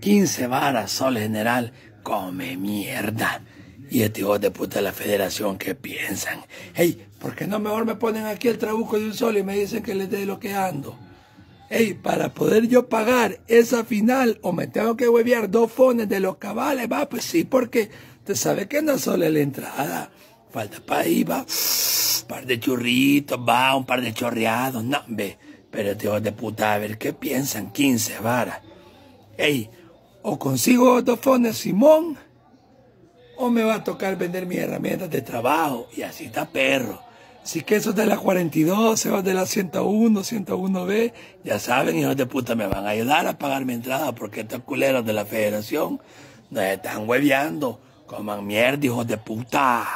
15 varas, sol general, come mierda. Y este hijo de puta de la federación, ¿qué piensan? Hey, ¿por qué no mejor me ponen aquí el trabuco de un sol y me dicen que les dé lo que ando? Hey, para poder yo pagar esa final, o me tengo que huevear dos fones de los cabales, va, pues sí, porque usted sabe que no solo es la entrada, falta para ahí, va, un par de churritos, va, un par de chorreados, no, ve, pero este hijo de puta, a ver, ¿qué piensan? 15 varas. Hey, o consigo dos fones Simón, o me va a tocar vender mis herramientas de trabajo, y así está perro. Si que esos de la 42, esos de la 101, 101B, ya saben, hijos de puta, me van a ayudar a pagar mi entrada porque estos culeros de la federación nos están hueveando. Coman mierda, hijos de puta.